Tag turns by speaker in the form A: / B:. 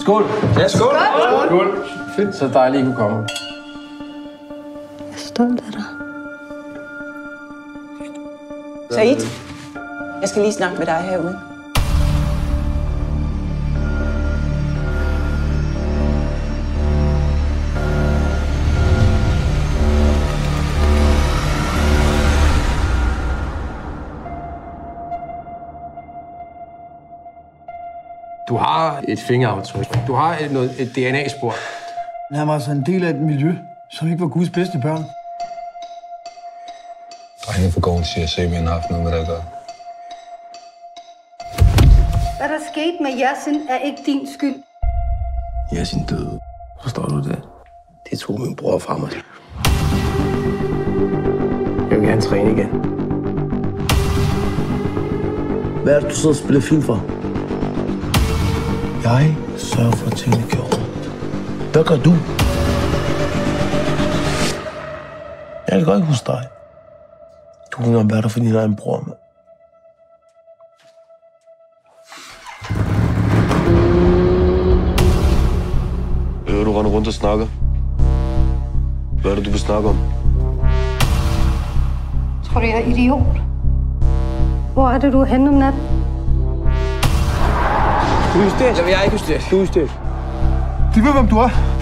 A: Skål.
B: Ja, skål.
A: Skål. Fedt. Så dejligt, I kunne komme.
C: Jeg er stolt af dig.
D: Said, jeg skal lige snakke med dig herude.
A: Du har et fingeraftryk. Du har et, noget, et DNA-spor.
E: Han var altså en del af et miljø, som ikke var Guds bedste børn.
F: Drengene for gården siger, at Sabien har haft noget med det at gøre.
C: Hvad der skete med Yasin er ikke din skyld.
A: Yasin døde. Forstår du det? Det tog min bror fra mig. Jeg vil gerne træne igen.
E: Hvad er det, du sidder og spiller film for? Jeg sørger for, at tingene går rundt. Hvad gør du? Jeg kan godt ikke huske dig. Du kan engang være der for din egen bror, mand.
F: Hører, du render rundt og snakker. Hvad er det, du vil snakke om?
C: Tror du, jeg er idiot? Hvor er det, du er henne om natten?
A: Du er hysterisk. Jeg er ikke hysterisk. Du er hysterisk.
E: De ved, hvem du er.